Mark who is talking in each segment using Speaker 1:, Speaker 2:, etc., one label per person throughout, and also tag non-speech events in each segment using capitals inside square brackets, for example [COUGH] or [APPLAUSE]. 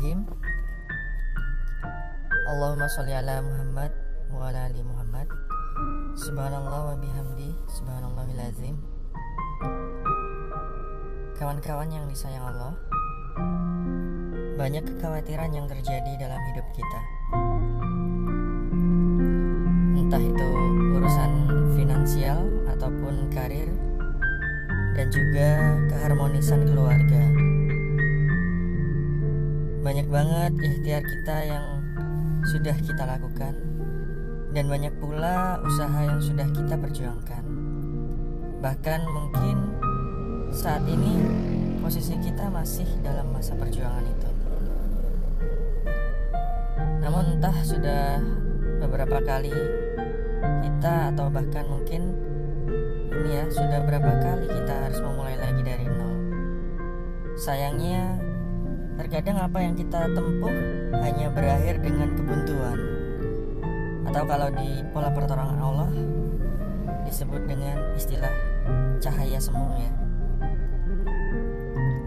Speaker 1: Bismillahirrahmanirrahim Allahumma sholli ala Muhammad wa ala ali Muhammad. Subhanallah wa bihamdi Subhanallahil azim. Kawan-kawan yang disayang Allah Banyak kekhawatiran yang terjadi dalam hidup kita. Entah itu urusan finansial ataupun karir Dan juga keharmonisan keluarga banyak banget ikhtiar kita yang sudah kita lakukan dan banyak pula usaha yang sudah kita perjuangkan. Bahkan mungkin saat ini posisi kita masih dalam masa perjuangan itu. Namun entah sudah beberapa kali kita atau bahkan mungkin ini ya sudah berapa kali kita harus memulai lagi dari nol. Sayangnya Terkadang apa yang kita tempuh hanya berakhir dengan kebuntuan Atau kalau di pola pertolongan Allah Disebut dengan istilah cahaya semu ya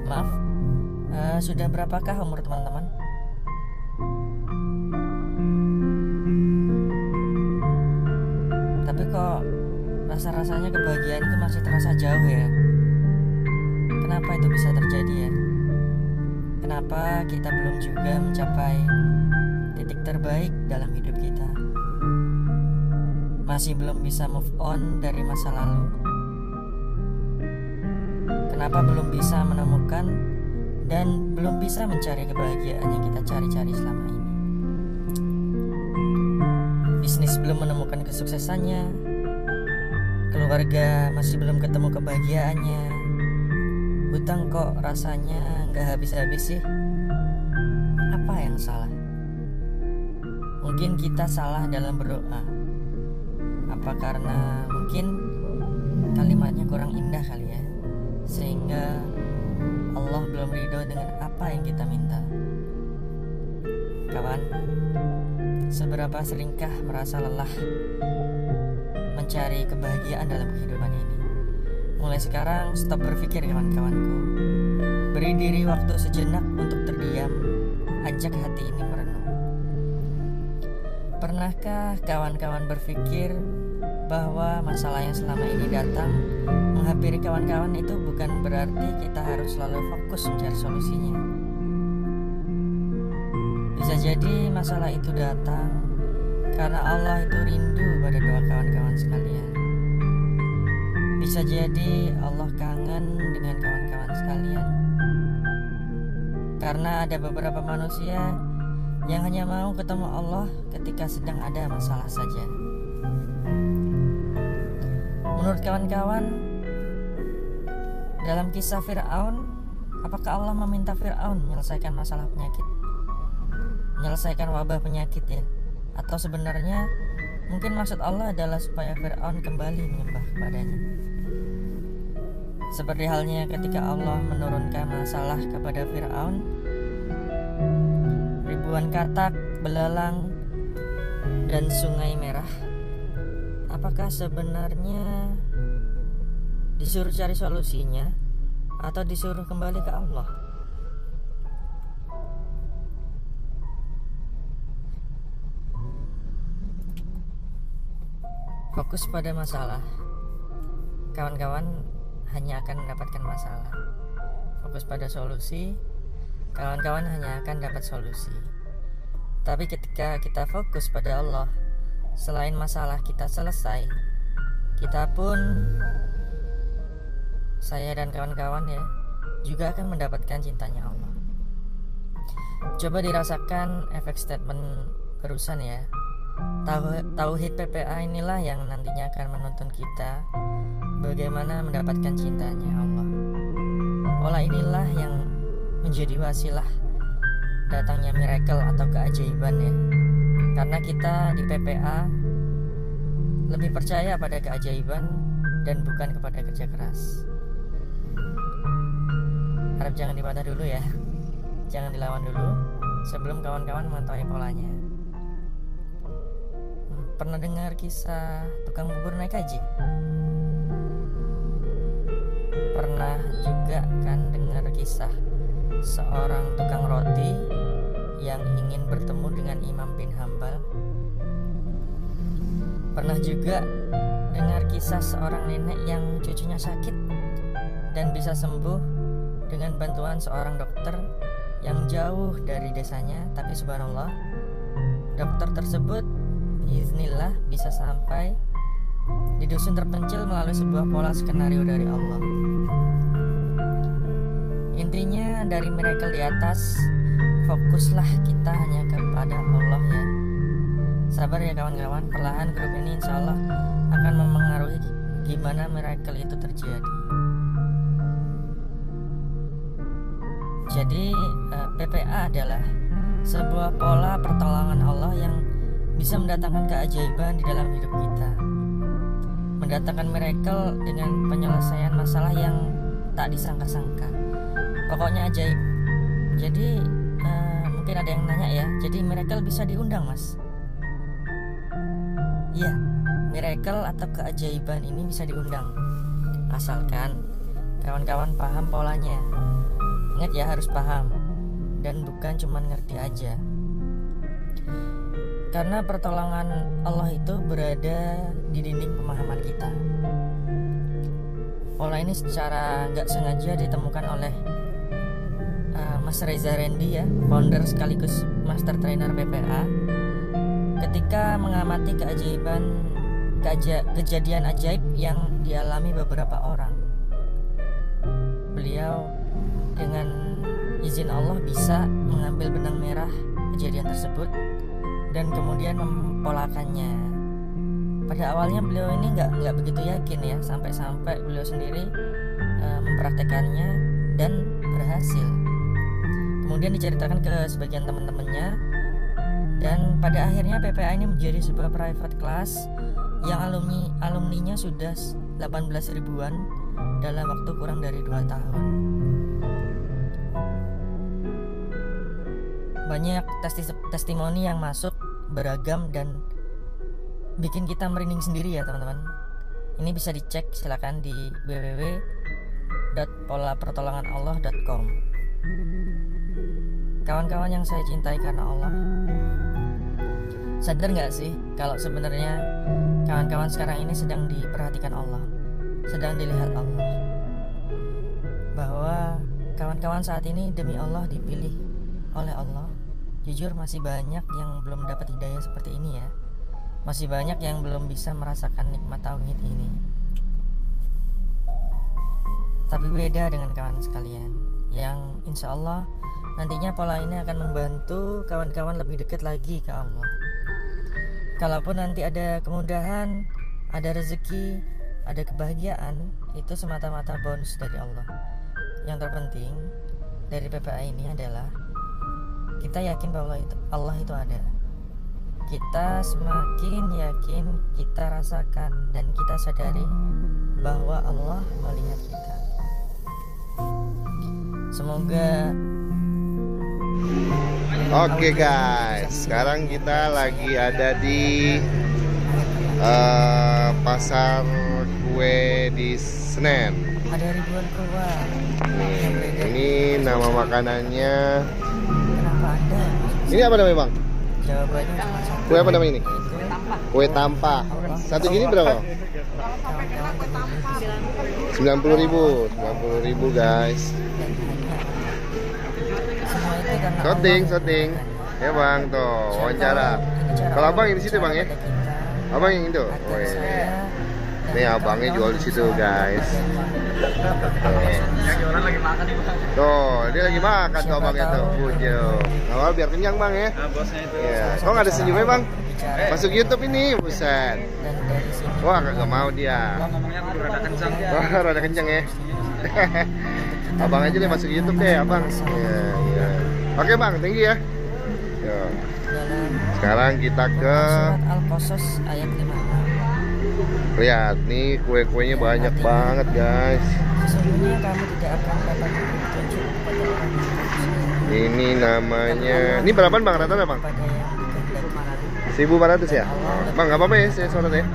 Speaker 1: Maaf uh, Sudah berapakah umur teman-teman? Tapi kok rasa-rasanya kebahagiaan itu masih terasa jauh ya Kenapa itu bisa terjadi ya? Kenapa kita belum juga mencapai titik terbaik dalam hidup kita? Masih belum bisa move on dari masa lalu? Kenapa belum bisa menemukan dan belum bisa mencari kebahagiaan yang kita cari-cari selama ini? Bisnis belum menemukan kesuksesannya, keluarga masih belum ketemu kebahagiaannya, Hutang kok rasanya nggak habis-habis sih? Apa yang salah? Mungkin kita salah dalam berdoa. Apa karena mungkin kalimatnya kurang indah kali ya? Sehingga Allah belum ridho dengan apa yang kita minta. Kawan, seberapa seringkah merasa lelah mencari kebahagiaan dalam kehidupan ini? Mulai sekarang stop berpikir kawan-kawanku Beri diri waktu sejenak untuk terdiam Ajak hati ini merenung Pernahkah kawan-kawan berpikir bahwa masalah yang selama ini datang menghampiri kawan-kawan itu bukan berarti kita harus selalu fokus mencari solusinya. Bisa jadi masalah itu datang karena Allah itu rindu pada doa kawan-kawan sekalian. Bisa jadi Allah kangen dengan kawan-kawan sekalian. Karena ada beberapa manusia yang hanya mau ketemu Allah ketika sedang ada masalah saja. Menurut kawan-kawan, dalam kisah Fir'aun, apakah Allah meminta Fir'aun menyelesaikan masalah penyakit? Menyelesaikan wabah penyakit ya? Atau sebenarnya mungkin maksud Allah adalah supaya Fir'aun kembali menyembah kepadanya? Seperti halnya ketika Allah menurunkan masalah kepada Firaun, ribuan katak, belalang, dan sungai merah. Apakah sebenarnya disuruh cari solusinya atau disuruh kembali ke Allah? Fokus pada masalah. Kawan-kawan hanya akan mendapatkan masalah. Fokus pada solusi, kawan-kawan hanya akan dapat solusi. Tapi ketika kita fokus pada Allah, selain masalah kita selesai, kita pun saya dan kawan-kawan ya juga akan mendapatkan cintanya Allah. Coba dirasakan efek statement barusan ya. Tauhid PPA inilah yang nantinya akan menuntun kita bagaimana mendapatkan cintanya Allah. Pola inilah yang menjadi wasilah datangnya miracle atau keajaiban ya. Karena kita di PPA lebih percaya pada keajaiban dan bukan kepada kerja keras. Harap jangan dipatah dulu ya. Jangan dilawan dulu sebelum kawan-kawan mengetahui polanya. Pernah dengar kisah tukang bubur naik haji? pernah juga kan dengar kisah seorang tukang roti yang ingin bertemu dengan Imam bin Hambal. Pernah juga dengar kisah seorang nenek yang cucunya sakit dan bisa sembuh dengan bantuan seorang dokter yang jauh dari desanya, tapi subhanallah, dokter tersebut Bismillah bisa sampai di dusun terpencil melalui sebuah pola skenario dari Allah. Intinya dari miracle di atas, fokuslah kita hanya kepada Allah ya. Sabar ya kawan-kawan, perlahan grup ini insya Allah akan mempengaruhi gimana miracle itu terjadi. Jadi eh, PPA adalah sebuah pola pertolongan Allah yang bisa mendatangkan keajaiban di dalam hidup kita. Mendatangkan miracle dengan penyelesaian masalah yang tak disangka-sangka. Pokoknya ajaib. Jadi uh, mungkin ada yang nanya ya, jadi miracle bisa diundang mas? Iya, miracle atau keajaiban ini bisa diundang. Asalkan kawan-kawan paham polanya. Ingat ya harus paham dan bukan cuma ngerti aja. Karena pertolongan Allah itu berada di dinding pemahaman kita. Pola ini secara nggak sengaja ditemukan oleh uh, Mas Reza Rendi ya, founder sekaligus master trainer PPA. Ketika mengamati keajaiban keaja, kejadian ajaib yang dialami beberapa orang. Beliau dengan izin Allah bisa mengambil benang merah kejadian tersebut dan kemudian mempolakannya. Pada awalnya beliau ini nggak nggak begitu yakin ya sampai-sampai beliau sendiri uh, mempraktekannya dan berhasil. Kemudian diceritakan ke sebagian teman-temannya dan pada akhirnya PPA ini menjadi sebuah private class yang alumni alumninya sudah 18 ribuan dalam waktu kurang dari 2 tahun. Banyak testi testimoni yang masuk beragam dan bikin kita merinding sendiri ya teman-teman. Ini bisa dicek silakan di www.polapertolonganallah.com. Kawan-kawan yang saya cintai karena Allah, sadar nggak sih kalau sebenarnya kawan-kawan sekarang ini sedang diperhatikan Allah, sedang dilihat Allah, bahwa kawan-kawan saat ini demi Allah dipilih oleh Allah. Jujur masih banyak yang belum dapat hidayah seperti ini ya, masih banyak yang belum bisa merasakan nikmat tauhid ini. Tapi beda dengan kawan sekalian yang insya Allah nantinya pola ini akan membantu kawan-kawan lebih dekat lagi ke Allah. Kalaupun nanti ada kemudahan ada rezeki ada kebahagiaan itu semata-mata bonus dari Allah. Yang terpenting dari PPA ini adalah kita yakin bahwa itu, Allah itu ada kita semakin yakin kita rasakan dan kita sadari bahwa Allah melihat kita semoga
Speaker 2: Oke okay guys, sekarang kita lagi ada di uh, pasar kue di Senen.
Speaker 1: Ada ribuan keluar.
Speaker 2: Nih, ini nama makanannya.
Speaker 1: Ada?
Speaker 2: Ini apa namanya bang?
Speaker 1: Jawabannya cuma satu.
Speaker 2: Kue apa namanya ini? Kue tampa. Satu gini berapa?
Speaker 1: kawan-kawan
Speaker 2: 90 ribu, 90 ribu guys. Shooting, shooting. Ya bang, tuh wawancara. Kalau abang yang di situ bang ya? Abang yang itu. Oh, iya. Nih abangnya jual di situ guys. Tuh, dia lagi makan tuh abangnya tuh. Bujo. Awal biar kenyang bang ya.
Speaker 3: bosnya itu.
Speaker 2: Iya. Kok nggak ada senyumnya bang? Masuk YouTube ini, buset. Wah, nggak mau dia.
Speaker 3: Ngomongnya kencang.
Speaker 2: Wah, rada kenceng ya. [LAUGHS] abang aja deh masuk YouTube deh, abang. Iya, iya. Oke bang, you ya. Yo. Sekarang kita ke
Speaker 1: Al-Qasas ayat 56
Speaker 2: lihat nih kue-kuenya banyak banget guys. Ini namanya. Ini berapaan bang rata-rata bang?
Speaker 1: pada yang dikehendaki
Speaker 2: 1400 ya? Bang nggak apa-apa ya saya sorot ya.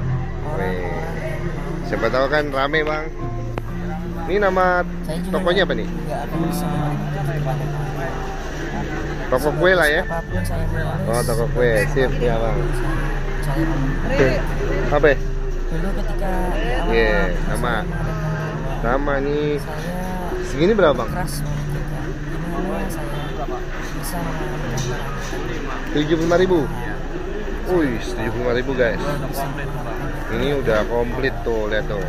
Speaker 2: Siapa tahu kan rame bang. Ini nama tokonya apa nih? Toko kue lah ya. Oh, toko kue. Sip, ya, Bang. Apa? ya?
Speaker 1: Dulu ketika
Speaker 2: Iya,
Speaker 1: saya
Speaker 2: sama.
Speaker 1: mengadakan
Speaker 2: Sama nih.
Speaker 1: saya
Speaker 2: Segini berapa, Bang?
Speaker 1: keras
Speaker 2: Tujuh puluh ribu. Wih, tujuh puluh ribu guys. Ini udah komplit tuh, lihat tuh.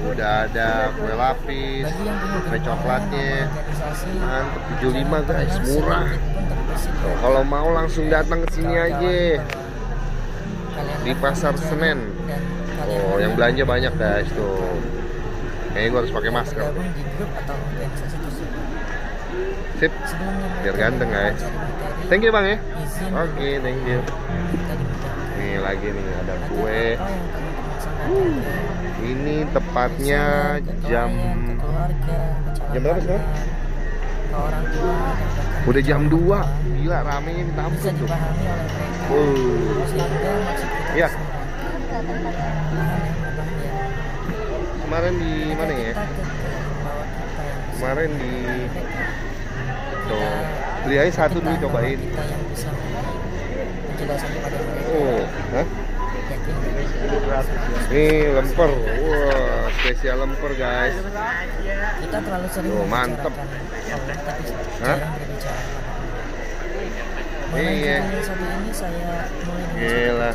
Speaker 2: Udah ada kue lapis, kue coklatnya. Mantep 75 guys, murah. Tuh, kalau mau langsung datang ke sini aja. Di
Speaker 1: akan
Speaker 2: Pasar Senen. Oh, yang belanja banyak guys tuh. Kayaknya gua harus pakai masker. Sip. Biar ganteng, guys. Thank you bang ya. Oke, thank you. Nih lagi nih ada kue.
Speaker 1: sampaikan
Speaker 2: Ini tepatnya jam Jam berapa sekarang? udah jam
Speaker 1: ke
Speaker 2: 2
Speaker 1: rumah,
Speaker 2: Gila ramenya minta ampun tuh.
Speaker 1: dipahami oleh
Speaker 2: Kemarin di mana ya? Kemarin di tuh beli aja satu dulu cobain. Oh, hah? Ini lemper. Wah, spesial lemper guys.
Speaker 1: kita terlalu sering
Speaker 2: Tuh, mantep. Hah? Iya. Gila.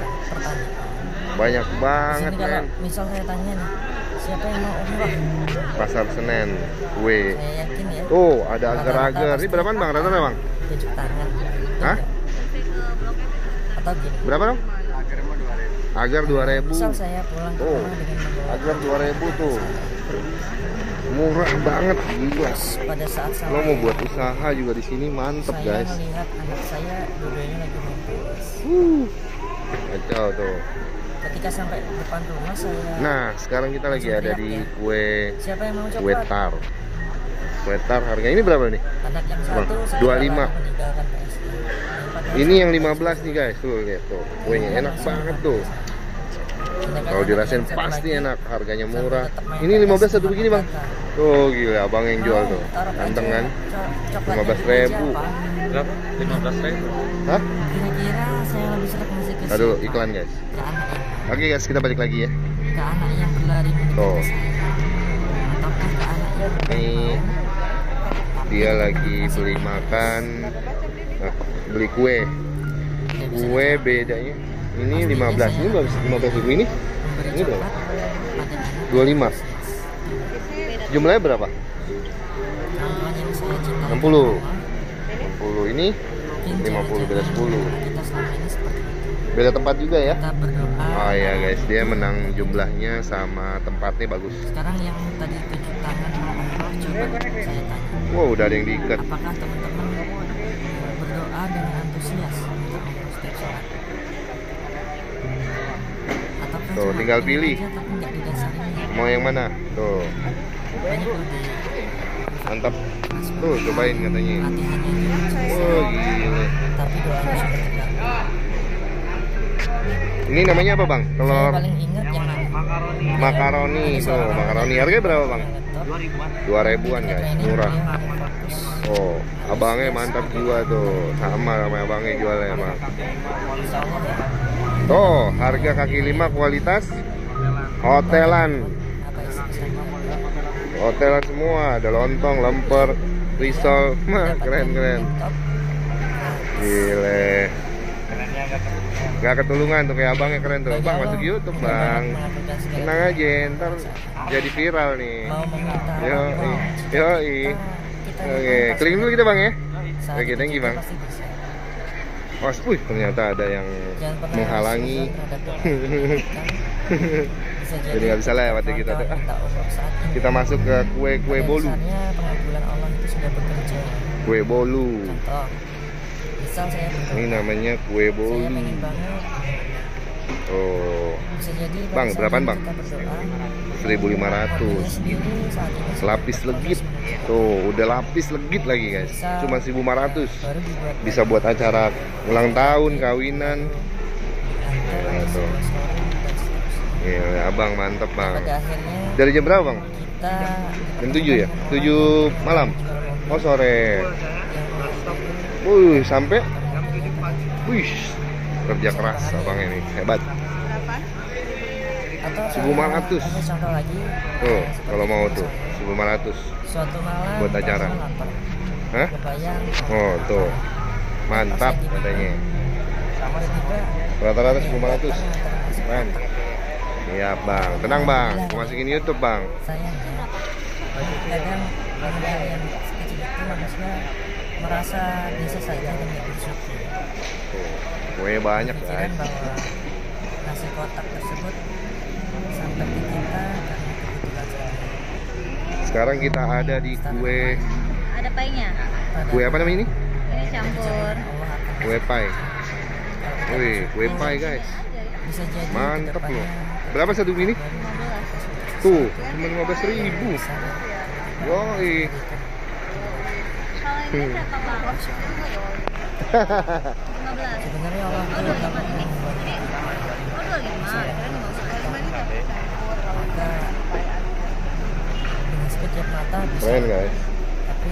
Speaker 2: Banyak banget
Speaker 1: kalau
Speaker 2: men.
Speaker 1: misal saya tanya nih siapa yang mau umroh
Speaker 2: Pasar Senen. Kue.
Speaker 1: saya yakin ya
Speaker 2: Tuh, ada agar-agar. Ini berapaan bang? Rata-rata bang?
Speaker 1: tunjuk tangan
Speaker 2: Hah?
Speaker 1: atau gini
Speaker 2: Berapa dong? Agar 2000.
Speaker 1: misal saya pulang
Speaker 2: Oh. Agar 2000 tuh. Murah banget gila.
Speaker 1: pada saat
Speaker 2: Lo
Speaker 1: sampai
Speaker 2: mau buat usaha juga di sini mantep
Speaker 1: saya
Speaker 2: guys.
Speaker 1: melihat anak saya dua-duanya lagi main PS
Speaker 2: Uh, kacau tuh.
Speaker 1: Ketika sampai depan rumah saya
Speaker 2: Nah, sekarang kita lagi ada di kue
Speaker 1: siapa yang mau
Speaker 2: kue tar. Kue tar harganya ini berapa nih?
Speaker 1: anak yang satu saya
Speaker 2: 25.
Speaker 1: malah meninggalkan PS Yang pakai
Speaker 2: Ini yang 15 nih guys, tuh lihat tuh. Kuenya enak banget tuh.
Speaker 1: Sedangkan
Speaker 2: Kalau dirasain pasti enak, harganya murah. Ini
Speaker 1: PS
Speaker 2: 15 satu begini bang. Tuh gila, abang yang jual tuh. Ganteng kan?
Speaker 1: co- coklatnya
Speaker 2: 15.000.
Speaker 1: di meja, Pak.
Speaker 3: Berapa? 15 ribu.
Speaker 2: Hah?
Speaker 1: Kira-kira saya lebih ngasih ke
Speaker 2: Aduh, iklan guys. Oke guys, kita balik lagi ya.
Speaker 1: ke anak yang berlari
Speaker 2: Tuh. Nih, dia lagi beli makan, eh, beli kue. Kue bedanya. Ini 15, ini berapa? 15 ribu ini? Ini berapa?
Speaker 1: coklat pada anak
Speaker 2: 25. Jumlahnya berapa?
Speaker 1: orang tuanya yang saya cintai
Speaker 2: 60.
Speaker 1: di rumah,
Speaker 2: 60 ini
Speaker 1: mungkin
Speaker 2: 50 beda
Speaker 1: cara-cara
Speaker 2: 10. Beda tempat juga ya.
Speaker 1: kita berdoa
Speaker 2: Oh iya guys, dia menang jumlahnya sama tempatnya bagus.
Speaker 1: sekarang yang tadi tujuh tangan umroh coba saya tanya
Speaker 2: Wow, udah ada yang diikat.
Speaker 1: apakah teman-teman berdoa dengan antusias untuk setiap sholat ataukah
Speaker 2: Tuh, tinggal pilih.
Speaker 1: aja tapi nggak?
Speaker 2: Mau yang mana? Tuh, mantap. Tuh, cobain katanya. Wah, gile.
Speaker 1: tapi doanya sudah
Speaker 2: Ini namanya apa, Bang?
Speaker 1: saya
Speaker 2: Telur
Speaker 1: paling ingat yang makaroni
Speaker 2: makaroni. Tuh, makaroni. Harganya berapa, Bang? Dua ribuan guys, murah. Oh, abangnya mantap juga tuh. Sama sama abangnya jualnya emang. Tuh, harga kaki lima kualitas hotelan. Hotelan semua, ada lontong, lemper, risol. [LAUGHS] Mah, keren keren. Gile. Gak ketulungan tuh kayak abangnya keren tuh. Bang masuk YouTube bang. Tenang aja, ntar jadi viral nih. Yo, yo, Oke, klik dulu kita bang ya. Oke, thank you bang. Was, wih ternyata ada yang menghalangi. [LAUGHS] Jadi nggak bisa lewat ya kita tuh. Kita masuk ke bolu.
Speaker 1: Itu sudah bekerja.
Speaker 2: Kue bolu.
Speaker 1: Contoh, saya berdoa,
Speaker 2: Ini namanya kue
Speaker 1: saya
Speaker 2: bolu.
Speaker 1: pengen banget
Speaker 2: Oh,
Speaker 1: bisa jadi pada
Speaker 2: Bang, berapaan, Bang?
Speaker 1: kita berdoa,
Speaker 2: 1500.
Speaker 1: sendiri saat ini
Speaker 2: Selapis legit. Tuh, udah lapis legit lagi guys. Cuma 1500.
Speaker 1: baru dibuat
Speaker 2: Bisa buat acara ulang tahun, kawinan. Ya, tuh.
Speaker 1: dan seterusnya.
Speaker 2: Iya, abang mantep bang. Dari jam berapa bang? Jam 7 ya? 7 malam? Oh sore. Wuh, sampai Wih, kerja keras abang ini hebat.
Speaker 1: Atau
Speaker 2: 1500.
Speaker 1: atau contoh lagi.
Speaker 2: Tuh, kalau mau tuh 1500.
Speaker 1: Suatu malam
Speaker 2: Buat acara. Hah?
Speaker 1: Kebayang.
Speaker 2: Oh, tuh. Mantap katanya. Rata-rata 1500. Keren. Iya, Bang. Tenang, Bang. Aku masukin YouTube, Bang.
Speaker 1: sayang ya kadang yang sekecil itu manusia merasa biasa saja dan bersyukur
Speaker 2: Tuh. Kue banyak, guys.
Speaker 1: bahwa nasi kotak tersebut sampai di kita karena kebetulan saja
Speaker 2: Sekarang kita ada di kue
Speaker 4: Ada painya.
Speaker 2: Kue apa namanya ini?
Speaker 4: Ini campur.
Speaker 2: Kue pie. Wih, kue pie, guys.
Speaker 1: bisa jadi
Speaker 2: Mantep
Speaker 1: ke depannya
Speaker 2: loh. Berapa satu ini?
Speaker 4: 15.
Speaker 2: Tuh, cuma 15 ribu. Yoi.
Speaker 4: Kalau ini berapa bang? 15.
Speaker 1: sebenarnya
Speaker 4: Ini. Oh 25. Keren
Speaker 1: maka dengan sekejap mata bisa
Speaker 2: Keren, guys.
Speaker 1: tapi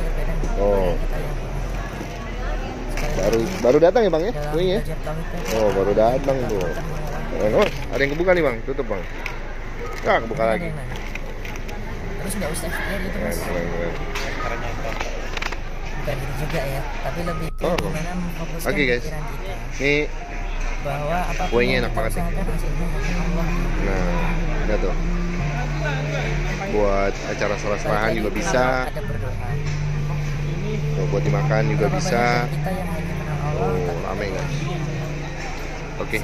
Speaker 2: Oh. Baru baru datang ya, Bang ya? Kuenya? Oh, baru datang tuh. Oh, ada yang kebuka nih, Bang. Tutup, Bang. Ah, kebuka lagi.
Speaker 1: terus nggak usah ya gitu mas. Bukan gitu juga ya tapi lebih ke
Speaker 2: Oh.
Speaker 1: gimana memfokuskan
Speaker 2: Oke, guys.
Speaker 1: pikiran kita
Speaker 2: Nih,
Speaker 1: bahwa apa
Speaker 2: pun
Speaker 1: Kuenya
Speaker 2: enak banget
Speaker 1: hanya Allah
Speaker 2: nah, lihat tuh. Buat acara
Speaker 1: Balik
Speaker 2: juga bisa. Tuh, buat dimakan juga
Speaker 1: Berapa
Speaker 2: bisa. Oh, rame, guys. Oke.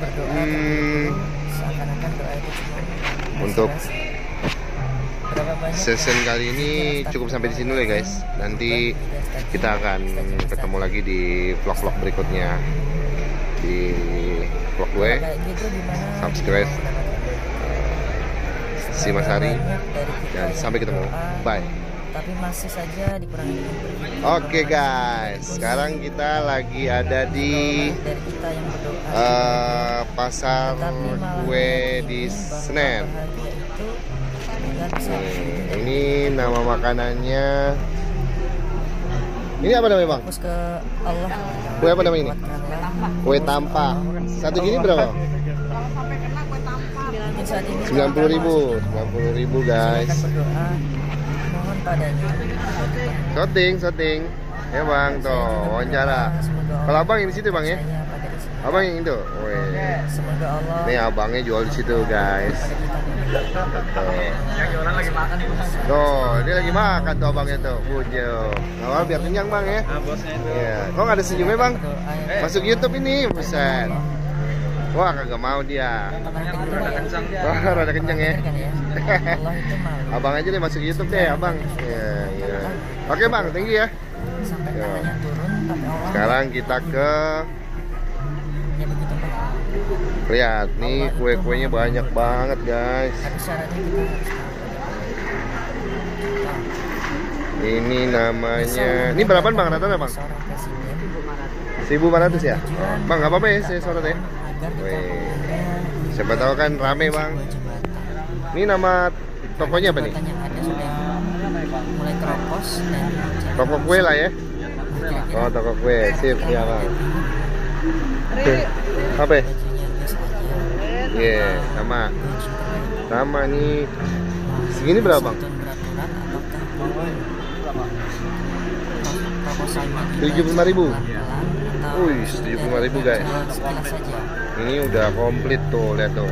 Speaker 1: berdoa
Speaker 2: Hmm. Untuk Session kali ini cukup sampai di sini dulu ya, guys. Nanti kita akan ketemu lagi di vlog-vlog berikutnya. Di vlog gue. Subscribe,
Speaker 1: kita mendapatkan
Speaker 2: si Mas Hari dan sampai ketemu. Bye.
Speaker 1: Tapi masih saja dikurangi.
Speaker 2: Oke guys. Sekarang kita lagi ada di eh, pasar kue
Speaker 1: meyakini
Speaker 2: di Senen ini nama makanannya. Ini apa namanya bang?
Speaker 1: Fokus ke Allah.
Speaker 2: Kue apa namanya ini? Kue tampak. Satu gini berapa?
Speaker 1: ini.
Speaker 2: 90.000 ribu. 90 ribu guys.
Speaker 1: mohon padanya.
Speaker 2: Shooting shooting. Ya bang tuh. Wawancara. kalau abang di situ bang ya
Speaker 1: Saya pada di sini.
Speaker 2: Abang yang itu Weh.
Speaker 1: semoga Allah
Speaker 2: nih abangnya jual di situ guys Tuh. Tuh, dia lagi makan tuh abangnya tuh. Bujo. Awal biar kenyang bang ya.
Speaker 3: Nah, bosnya itu.
Speaker 2: Iya. Kok nggak ada senyumnya bang?
Speaker 1: yang
Speaker 2: Masuk YouTube ini, buset. Wah, kagak mau dia.
Speaker 3: Rada kencang.
Speaker 2: Wah, rada kenceng ya.
Speaker 1: Bener Allah [LAUGHS] itu malu
Speaker 2: Abang aja deh masuk YouTube deh, abang. Iya, iya. Oke bang, you ya.
Speaker 1: sampai
Speaker 2: Ya.
Speaker 1: tangannya turun tapi Allah
Speaker 2: Sekarang kita ke. Lihat nih kue-kuenya banyak banget guys. Ini namanya. Ini berapaan bang rata-rata bang?
Speaker 1: seorang presiden
Speaker 2: 1400 ya? Bang, nggak apa-apa ya saya sorot ya. Weh. Siapa tahu kan rame bang. Ini nama tokonya apa nih?
Speaker 1: mulai teropos dan
Speaker 2: Toko kue lah ya. Oh, toko kue. Sip, ya bang. Oke. Apa ya? Iya, sama.
Speaker 1: baju terbaik
Speaker 2: Sama nih. Segini berapa bang?
Speaker 1: Kita
Speaker 2: 75.000.
Speaker 1: pelan-pelan atau
Speaker 2: Wih, 75.000 guys.
Speaker 1: jual sekilas saja
Speaker 2: Ini udah komplit tuh, lihat tuh.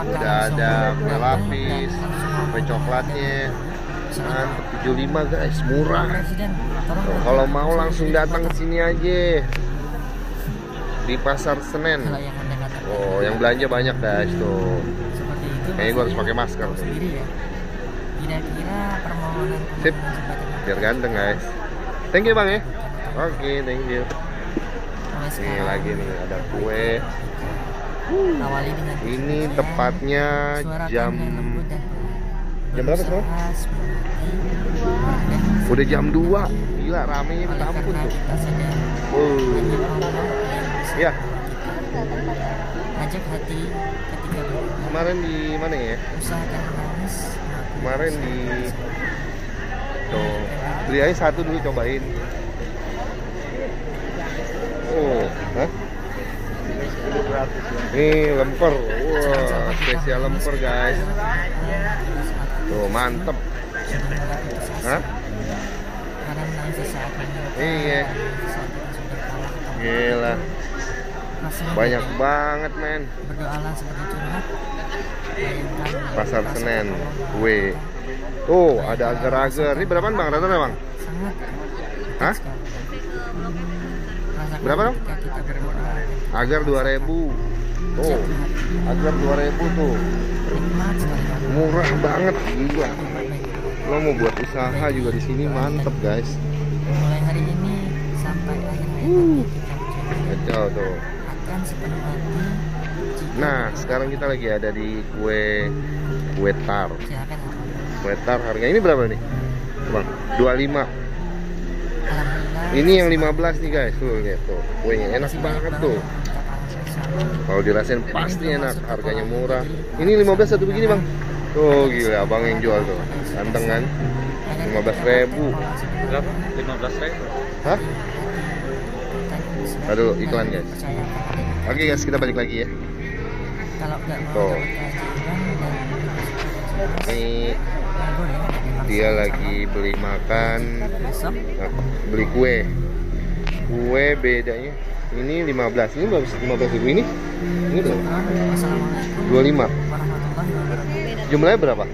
Speaker 2: Udah ada kue lapis, kue coklatnya.
Speaker 1: Sini,
Speaker 2: Mantep 75 guys, murah. Kalau mau langsung datang ke sini aja. Di Pasar Senen. Oh, yang belanja banyak guys tuh.
Speaker 1: seperti itu
Speaker 2: Kayaknya gua harus pakai masker tuh.
Speaker 1: sendiri ya kira-kira permohonan
Speaker 2: Sip. Biar ganteng guys. Thank you bang ya. Oke, thank you. Ini lagi nih ada kue.
Speaker 1: awali dengan
Speaker 2: Ini tepatnya jam. Jam berapa sekarang?
Speaker 1: Dan
Speaker 2: udah jam 2. Gila minta
Speaker 1: oleh
Speaker 2: ampun tuh. Oh. Ya,
Speaker 1: ajak hati ketika berdoa.
Speaker 2: Kemarin di mana ya?
Speaker 1: usahakan menangis
Speaker 2: Kemarin di tuh beli aja satu dulu cobain. Oh hah? Ini lemper. Wah spesial lemper guys. Tuh mantep. Hah. Iya. Gila
Speaker 1: rasanya
Speaker 2: banyak banget men.
Speaker 1: Berdoalah sebagai curhat.
Speaker 2: Pasar
Speaker 1: rasa
Speaker 2: Senen kue tuh ada agar-agar. Ini berapaan bang? Rata bang?
Speaker 1: Sangat.
Speaker 2: Hah.
Speaker 1: Rasakan
Speaker 2: Berapa, dong? agar 2000 tuh agar 2000 tuh. Murah banget gila.
Speaker 1: Baik.
Speaker 2: lo mau buat usaha juga di sini mantep guys.
Speaker 1: Mulai hari ini sampai akhir mencoba
Speaker 2: kacau tuh
Speaker 1: sepenuh hati.
Speaker 2: Nah sekarang kita lagi ada di kue kue tar. Kue tar harga ini berapa nih? Bang 25
Speaker 1: Alhamdulillah.
Speaker 2: Ini yang 15 nih guys. Tuh lihat tuh kuenya enak banget tuh. Kalau dirasain pasti enak harganya murah. Ini 15 satu begini bang. Tuh gila abang yang jual tuh. Ganteng kan?
Speaker 1: Agar
Speaker 2: 15 ribu.
Speaker 3: Berapa? 15 ribu.
Speaker 2: hah? Aduh, iklan, guys. Oke guys kita balik lagi ya.
Speaker 1: Kalau nggak mau
Speaker 2: ini
Speaker 1: ya
Speaker 2: dia lagi beli makan. Nah, beli kue. Kue bedanya ini 15 ini berapa 15 ribu. Ini? Ini berapa?
Speaker 1: Assalamualaikum.
Speaker 2: 25
Speaker 1: warahmatullahi wabarakatuh.
Speaker 2: Jumlahnya berapa